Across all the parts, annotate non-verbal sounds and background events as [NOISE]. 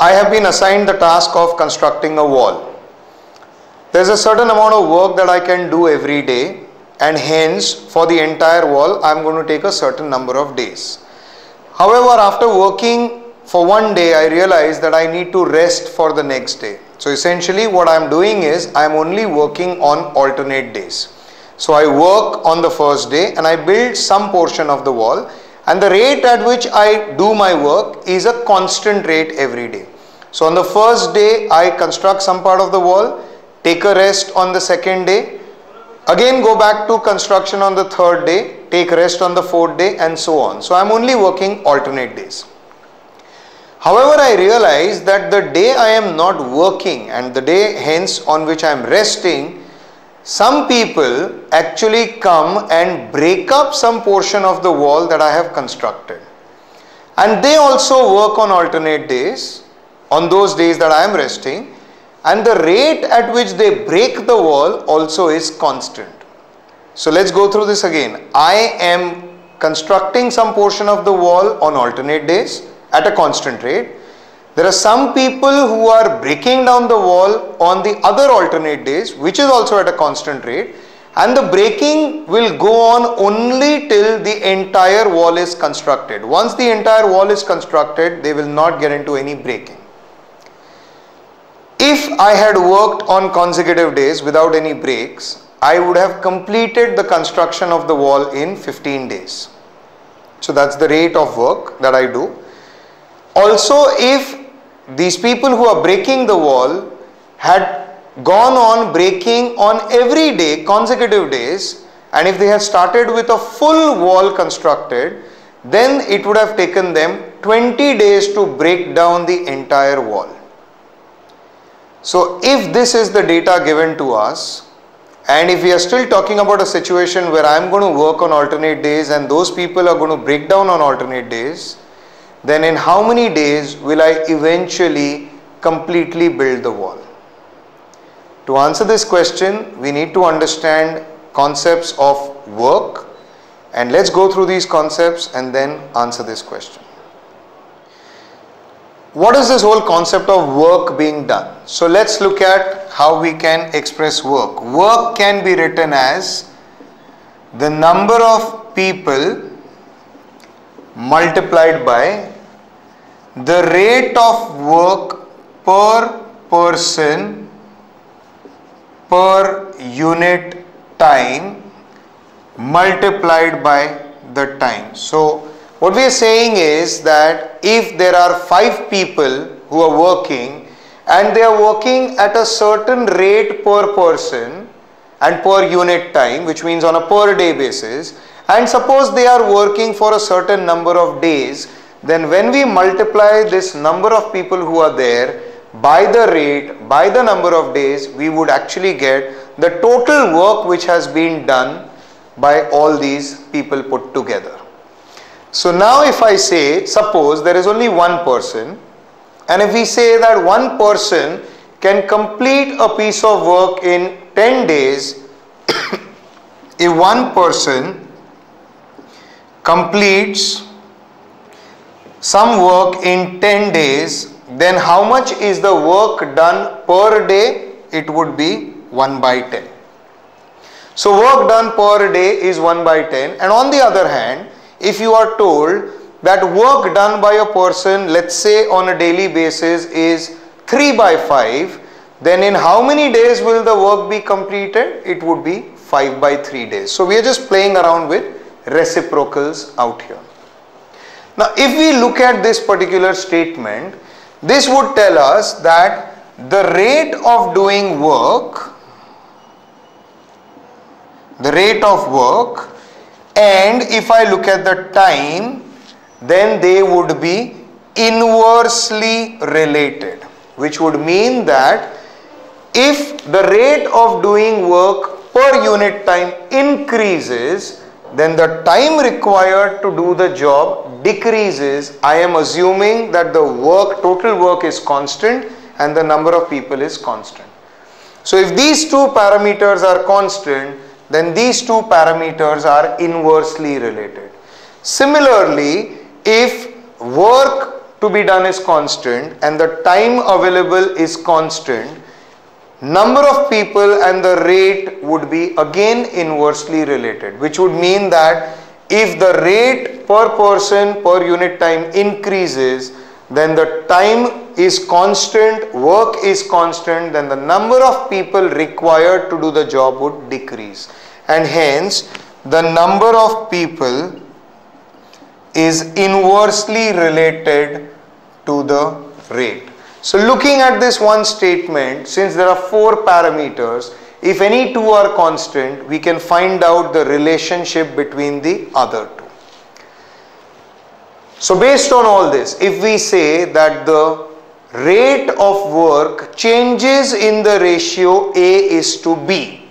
I have been assigned the task of constructing a wall. There is a certain amount of work that I can do every day and hence for the entire wall I am going to take a certain number of days. However, after working for one day I realize that I need to rest for the next day. So essentially what I am doing is I am only working on alternate days. So I work on the first day and I build some portion of the wall and the rate at which I do my work is a constant rate every day. So on the first day I construct some part of the wall, take a rest on the second day, again go back to construction on the third day, take rest on the fourth day and so on. So I'm only working alternate days. However, I realize that the day I am not working and the day hence on which I am resting, some people actually come and break up some portion of the wall that I have constructed. And they also work on alternate days on those days that I am resting and the rate at which they break the wall also is constant. So let's go through this again. I am constructing some portion of the wall on alternate days at a constant rate. There are some people who are breaking down the wall on the other alternate days which is also at a constant rate and the breaking will go on only till the entire wall is constructed. Once the entire wall is constructed they will not get into any breaking. If I had worked on consecutive days without any breaks, I would have completed the construction of the wall in 15 days. So that's the rate of work that I do. Also, if these people who are breaking the wall had gone on breaking on every day, consecutive days, and if they had started with a full wall constructed, then it would have taken them 20 days to break down the entire wall. So if this is the data given to us and if we are still talking about a situation where I am going to work on alternate days and those people are going to break down on alternate days, then in how many days will I eventually completely build the wall? To answer this question, we need to understand concepts of work and let's go through these concepts and then answer this question what is this whole concept of work being done? So let's look at how we can express work. Work can be written as the number of people multiplied by the rate of work per person per unit time multiplied by the time. So what we are saying is that if there are five people who are working and they are working at a certain rate per person and per unit time which means on a per day basis and suppose they are working for a certain number of days then when we multiply this number of people who are there by the rate by the number of days we would actually get the total work which has been done by all these people put together. So now if I say, suppose there is only one person and if we say that one person can complete a piece of work in 10 days, [COUGHS] if one person completes some work in 10 days, then how much is the work done per day? It would be 1 by 10. So work done per day is 1 by 10 and on the other hand, if you are told that work done by a person let's say on a daily basis is 3 by 5 then in how many days will the work be completed it would be 5 by 3 days so we are just playing around with reciprocals out here. Now if we look at this particular statement this would tell us that the rate of doing work the rate of work and if I look at the time then they would be inversely related which would mean that if the rate of doing work per unit time increases then the time required to do the job decreases I am assuming that the work total work is constant and the number of people is constant so if these two parameters are constant then these two parameters are inversely related. Similarly, if work to be done is constant and the time available is constant, number of people and the rate would be again inversely related which would mean that if the rate per person per unit time increases then the time is constant, work is constant, then the number of people required to do the job would decrease. And hence, the number of people is inversely related to the rate. So looking at this one statement, since there are four parameters, if any two are constant, we can find out the relationship between the other two. So based on all this, if we say that the rate of work changes in the ratio A is to B,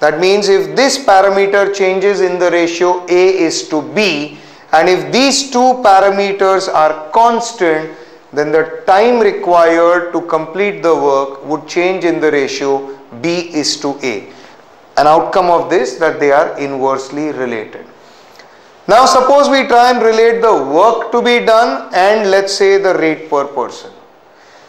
that means if this parameter changes in the ratio A is to B and if these two parameters are constant, then the time required to complete the work would change in the ratio B is to A. An outcome of this that they are inversely related. Now suppose we try and relate the work to be done and let's say the rate per person.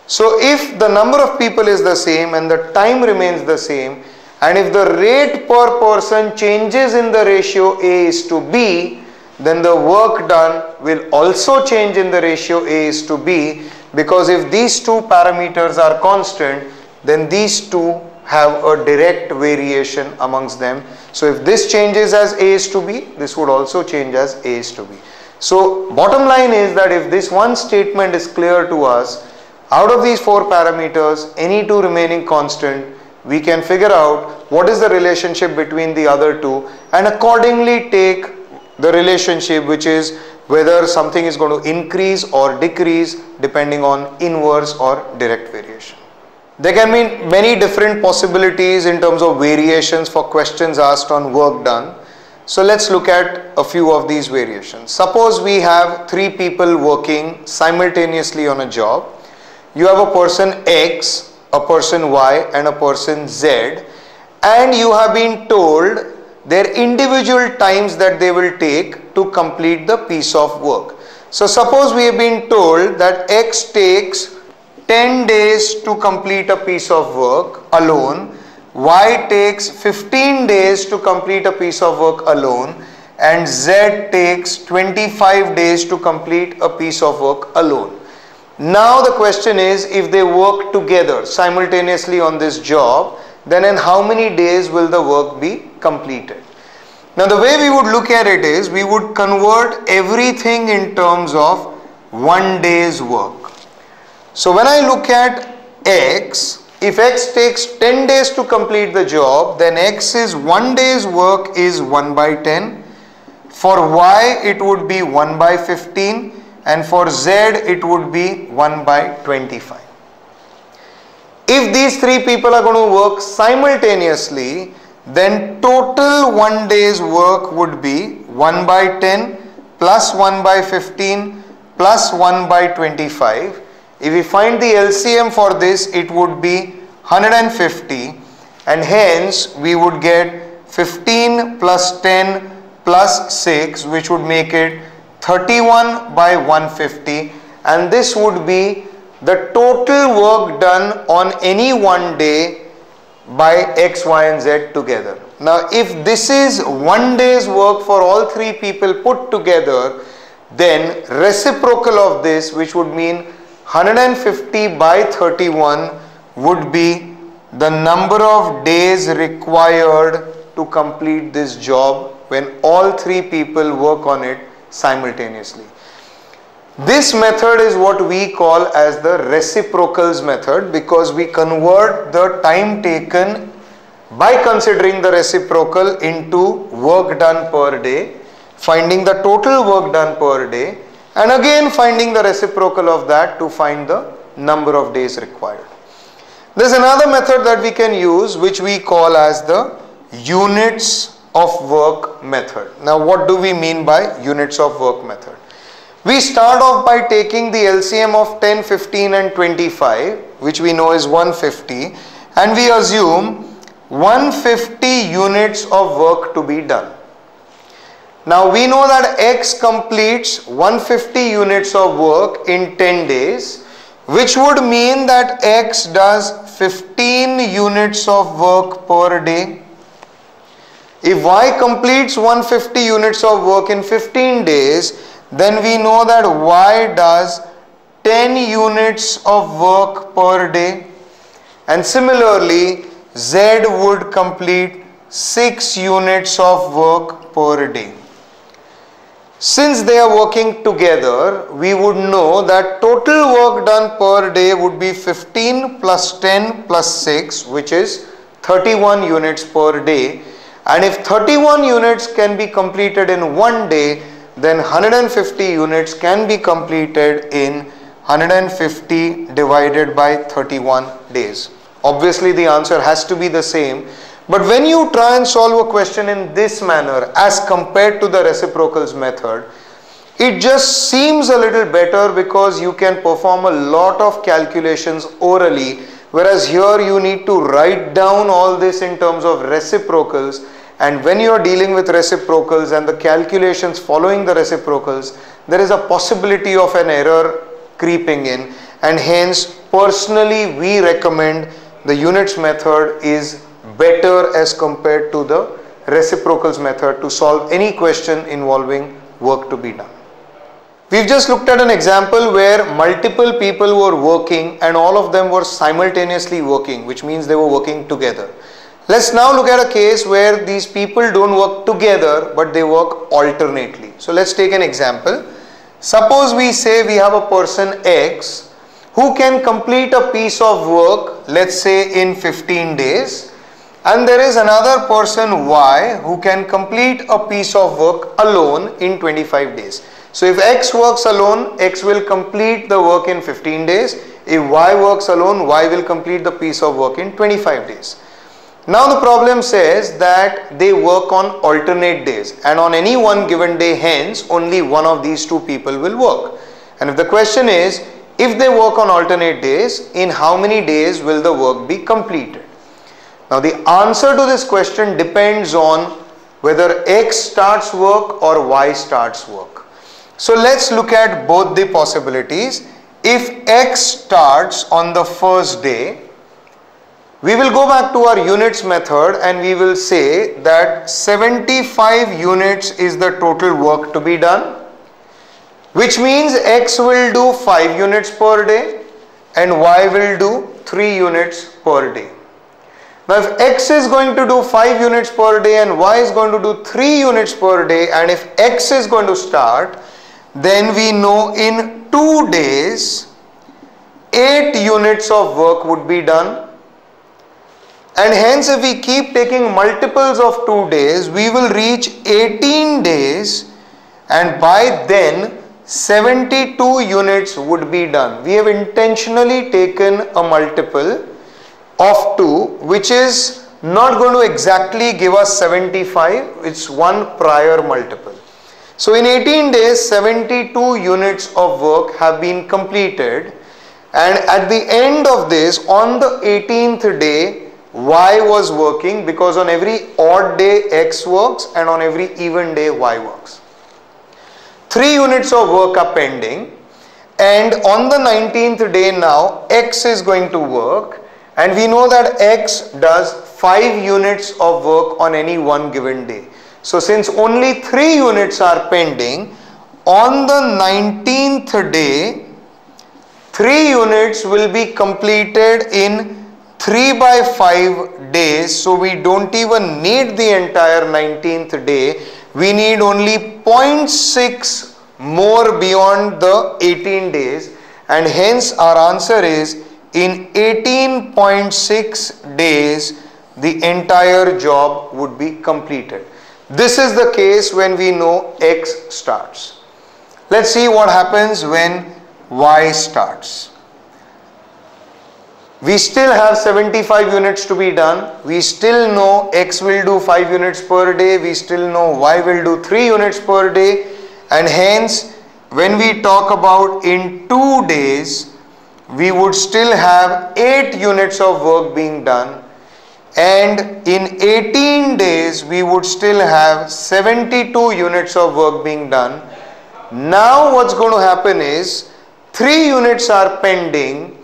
So if the number of people is the same and the time remains the same and if the rate per person changes in the ratio A is to B then the work done will also change in the ratio A is to B because if these two parameters are constant then these two have a direct variation amongst them. So if this changes as A is to B, this would also change as A is to B. So bottom line is that if this one statement is clear to us, out of these four parameters, any two remaining constant, we can figure out what is the relationship between the other two and accordingly take the relationship which is whether something is going to increase or decrease depending on inverse or direct variation. There can be many different possibilities in terms of variations for questions asked on work done. So let's look at a few of these variations. Suppose we have three people working simultaneously on a job. You have a person X, a person Y and a person Z and you have been told their individual times that they will take to complete the piece of work. So suppose we have been told that X takes 10 days to complete a piece of work alone, Y takes 15 days to complete a piece of work alone and Z takes 25 days to complete a piece of work alone. Now the question is if they work together simultaneously on this job then in how many days will the work be completed. Now the way we would look at it is we would convert everything in terms of one day's work. So when I look at x, if x takes 10 days to complete the job, then x is 1 day's work is 1 by 10. For y, it would be 1 by 15 and for z, it would be 1 by 25. If these three people are going to work simultaneously, then total one day's work would be 1 by 10 plus 1 by 15 plus 1 by 25 if we find the LCM for this, it would be 150 and hence we would get 15 plus 10 plus 6 which would make it 31 by 150 and this would be the total work done on any one day by X, Y and Z together. Now if this is one day's work for all three people put together then reciprocal of this which would mean 150 by 31 would be the number of days required to complete this job when all three people work on it simultaneously. This method is what we call as the reciprocals method because we convert the time taken by considering the reciprocal into work done per day, finding the total work done per day and again finding the reciprocal of that to find the number of days required. There is another method that we can use which we call as the units of work method. Now what do we mean by units of work method? We start off by taking the LCM of 10, 15 and 25 which we know is 150 and we assume 150 units of work to be done. Now we know that X completes 150 units of work in 10 days which would mean that X does 15 units of work per day. If Y completes 150 units of work in 15 days then we know that Y does 10 units of work per day and similarly Z would complete 6 units of work per day. Since they are working together, we would know that total work done per day would be 15 plus 10 plus 6 which is 31 units per day and if 31 units can be completed in one day then 150 units can be completed in 150 divided by 31 days. Obviously the answer has to be the same but when you try and solve a question in this manner as compared to the reciprocals method, it just seems a little better because you can perform a lot of calculations orally whereas here you need to write down all this in terms of reciprocals and when you are dealing with reciprocals and the calculations following the reciprocals there is a possibility of an error creeping in and hence personally we recommend the units method is better as compared to the reciprocals method to solve any question involving work to be done. We've just looked at an example where multiple people were working and all of them were simultaneously working which means they were working together. Let's now look at a case where these people don't work together but they work alternately. So let's take an example. Suppose we say we have a person X who can complete a piece of work let's say in 15 days and there is another person Y who can complete a piece of work alone in 25 days. So if X works alone, X will complete the work in 15 days. If Y works alone, Y will complete the piece of work in 25 days. Now the problem says that they work on alternate days and on any one given day hence only one of these two people will work. And if the question is if they work on alternate days in how many days will the work be completed? Now the answer to this question depends on whether X starts work or Y starts work. So let's look at both the possibilities. If X starts on the first day, we will go back to our units method and we will say that 75 units is the total work to be done which means X will do 5 units per day and Y will do 3 units per day. Now if x is going to do 5 units per day and y is going to do 3 units per day and if x is going to start then we know in 2 days 8 units of work would be done and hence if we keep taking multiples of 2 days we will reach 18 days and by then 72 units would be done. We have intentionally taken a multiple of 2 which is not going to exactly give us 75 it's one prior multiple. So in 18 days 72 units of work have been completed and at the end of this on the 18th day y was working because on every odd day x works and on every even day y works. 3 units of work are pending and on the 19th day now x is going to work and we know that X does 5 units of work on any one given day. So since only 3 units are pending, on the 19th day, 3 units will be completed in 3 by 5 days. So we don't even need the entire 19th day. We need only 0.6 more beyond the 18 days and hence our answer is in 18.6 days the entire job would be completed. This is the case when we know X starts. Let's see what happens when Y starts. We still have 75 units to be done. We still know X will do 5 units per day. We still know Y will do 3 units per day. And hence, when we talk about in 2 days, we would still have 8 units of work being done. and in 18 days we would still have 72 units of work being done. Now what's going to happen is 3 units are pending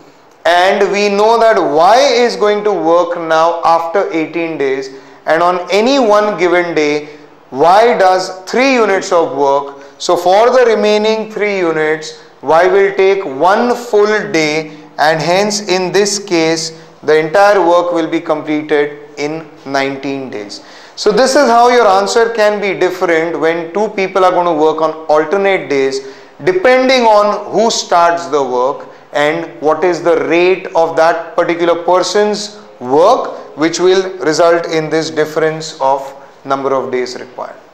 and we know that y is going to work now after 18 days and on any one given day y does 3 units of work. So for the remaining 3 units y will take one full day and hence in this case the entire work will be completed in 19 days. So this is how your answer can be different when two people are going to work on alternate days depending on who starts the work and what is the rate of that particular person's work which will result in this difference of number of days required.